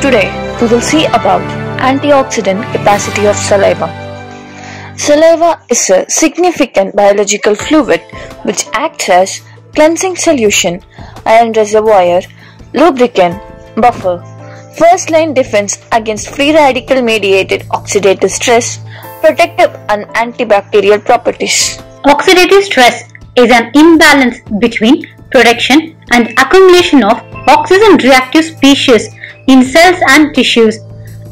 Today, we will see about antioxidant capacity of saliva. Saliva is a significant biological fluid which acts as cleansing solution, iron reservoir, lubricant, buffer, first line defense against free radical mediated oxidative stress, protective and antibacterial properties. Oxidative stress is an imbalance between production and accumulation of oxygen reactive species in cells and tissues.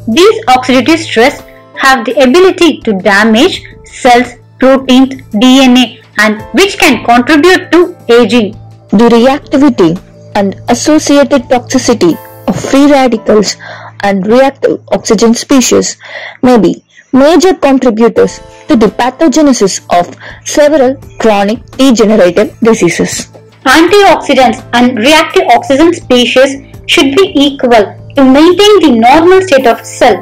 These oxidative stress have the ability to damage cells, proteins, DNA and which can contribute to aging. The reactivity and associated toxicity of free radicals and reactive oxygen species may be major contributors to the pathogenesis of several chronic degenerative diseases. Antioxidants and reactive oxygen species should be equal to maintain the normal state of cell.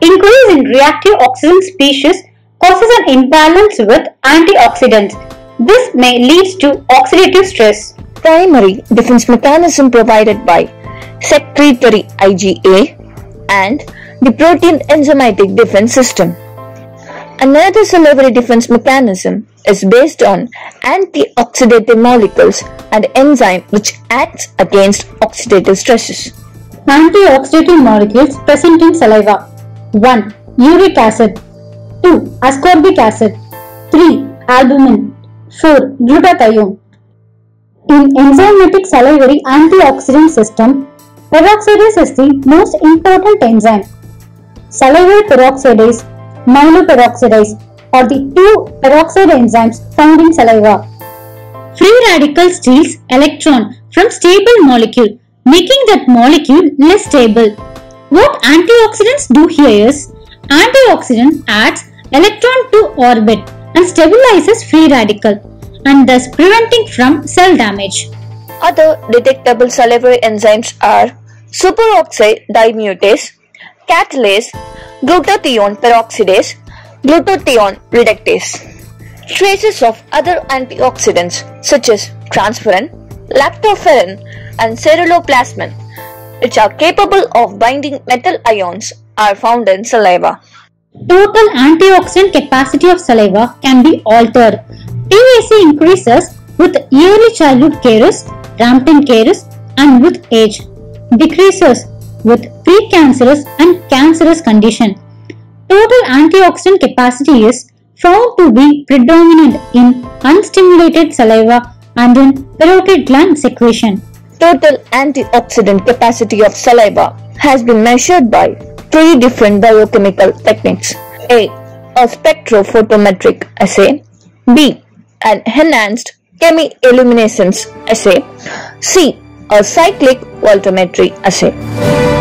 Increase in reactive oxygen species causes an imbalance with antioxidants. This may lead to oxidative stress. Primary defense mechanism provided by secretory IgA and the protein enzymatic defense system. Another salivary defense mechanism is based on antioxidative molecules and enzyme which acts against oxidative stresses. Antioxidative molecules present in saliva 1. Uric acid 2. Ascorbic acid 3. Albumin 4. Glutathione In enzymatic salivary antioxidant system, peroxidase is the most important enzyme. Salivary peroxidase, myeloperoxidase are the two peroxide enzymes found in saliva. Free radical steals electron from stable molecule making that molecule less stable. What antioxidants do here is antioxidant adds electron to orbit and stabilizes free radical and thus preventing from cell damage. Other detectable salivary enzymes are superoxide dismutase, catalase, glutathione peroxidase, glutathione reductase. Traces of other antioxidants such as transferrin, lactoferrin and ceruloplasmin, which are capable of binding metal ions, are found in saliva. Total antioxidant capacity of saliva can be altered. TAC increases with early childhood caries, rampant caries and with age. Decreases with precancerous and cancerous condition. Total antioxidant capacity is found to be predominant in unstimulated saliva and in parotid gland secretion. Total antioxidant capacity of saliva has been measured by three different biochemical techniques. A. A spectrophotometric assay. B. An enhanced chemiluminescence assay. C. A cyclic voltammetry assay.